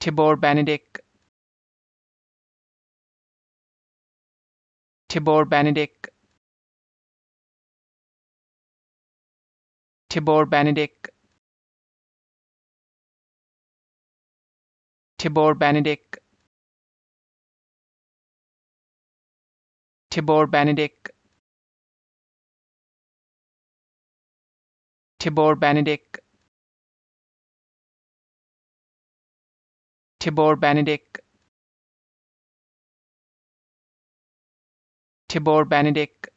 Tibor Benedick Tibor Benedick Tibor Benedick Tibor Benedick Tibor Benedick Tibor Benedick Tibor Benedick Tibor Benedick